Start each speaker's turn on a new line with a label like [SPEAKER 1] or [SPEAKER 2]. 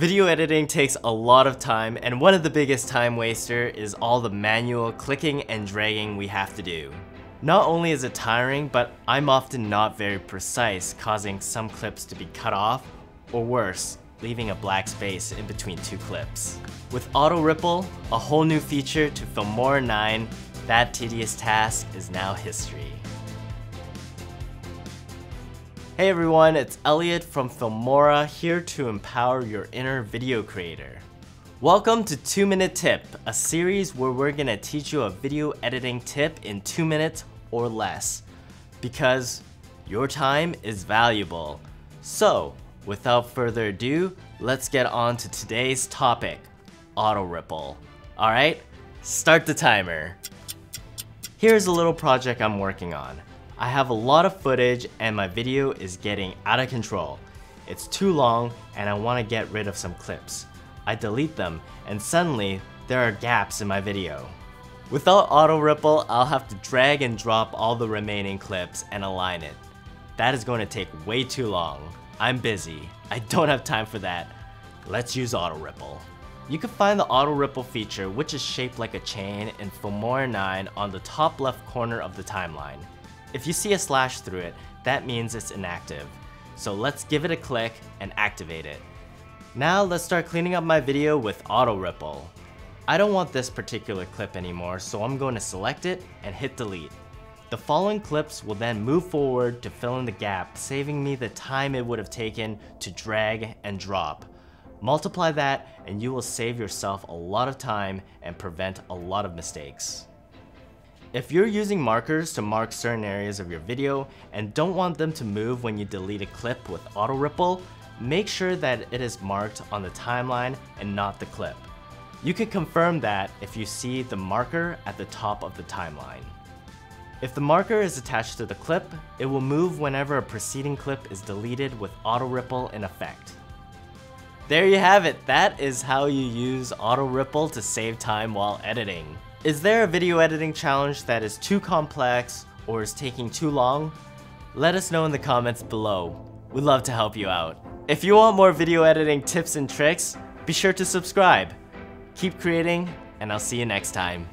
[SPEAKER 1] Video editing takes a lot of time and one of the biggest time waster is all the manual clicking and dragging we have to do. Not only is it tiring, but I'm often not very precise, causing some clips to be cut off, or worse, leaving a black space in between two clips. With Auto Ripple, a whole new feature to Filmora 9, that tedious task is now history. Hey everyone, it's Elliot from Filmora here to empower your inner video creator. Welcome to 2 Minute Tip, a series where we're gonna teach you a video editing tip in 2 minutes or less. Because your time is valuable. So, without further ado, let's get on to today's topic, Auto Ripple. Alright, start the timer. Here's a little project I'm working on. I have a lot of footage and my video is getting out of control. It's too long and I want to get rid of some clips. I delete them and suddenly there are gaps in my video. Without auto ripple, I'll have to drag and drop all the remaining clips and align it. That is going to take way too long. I'm busy. I don't have time for that. Let's use auto ripple. You can find the auto ripple feature which is shaped like a chain in Filmora 9 on the top left corner of the timeline. If you see a slash through it, that means it's inactive. So let's give it a click and activate it. Now let's start cleaning up my video with Auto Ripple. I don't want this particular clip anymore, so I'm going to select it and hit delete. The following clips will then move forward to fill in the gap, saving me the time it would have taken to drag and drop. Multiply that and you will save yourself a lot of time and prevent a lot of mistakes. If you're using markers to mark certain areas of your video and don't want them to move when you delete a clip with auto ripple, make sure that it is marked on the timeline and not the clip. You can confirm that if you see the marker at the top of the timeline. If the marker is attached to the clip, it will move whenever a preceding clip is deleted with auto ripple in effect. There you have it, that is how you use auto ripple to save time while editing. Is there a video editing challenge that is too complex or is taking too long? Let us know in the comments below. We'd love to help you out. If you want more video editing tips and tricks, be sure to subscribe. Keep creating, and I'll see you next time.